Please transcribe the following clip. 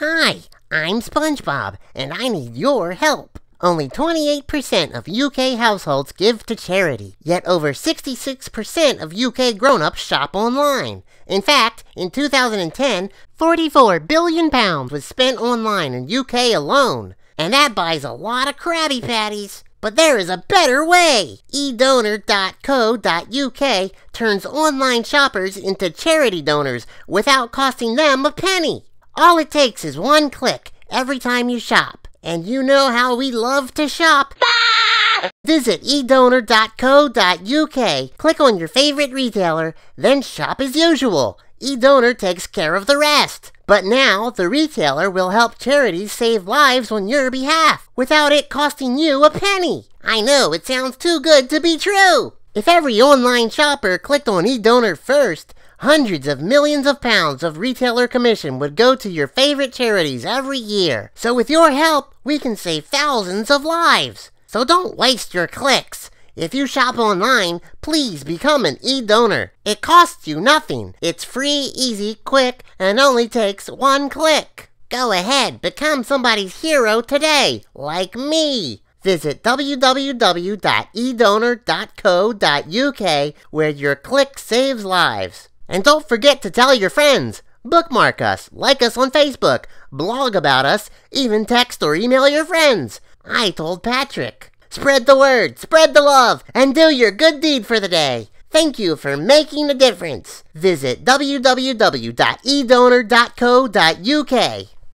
Hi, I'm SpongeBob, and I need your help. Only 28% of UK households give to charity, yet over 66% of UK grown-ups shop online. In fact, in 2010, 44 billion pounds was spent online in UK alone, and that buys a lot of Krabby Patties. But there is a better way! edonor.co.uk turns online shoppers into charity donors without costing them a penny. All it takes is one click every time you shop. And you know how we love to shop. Visit edonor.co.uk, click on your favorite retailer, then shop as usual. eDonor takes care of the rest. But now, the retailer will help charities save lives on your behalf, without it costing you a penny. I know, it sounds too good to be true. If every online shopper clicked on eDonor first, Hundreds of millions of pounds of retailer commission would go to your favorite charities every year. So with your help, we can save thousands of lives. So don't waste your clicks. If you shop online, please become an e-donor. It costs you nothing. It's free, easy, quick, and only takes one click. Go ahead, become somebody's hero today, like me. Visit www.edonor.co.uk where your click saves lives. And don't forget to tell your friends. Bookmark us, like us on Facebook, blog about us, even text or email your friends. I told Patrick. Spread the word, spread the love, and do your good deed for the day. Thank you for making a difference. Visit www.edonor.co.uk.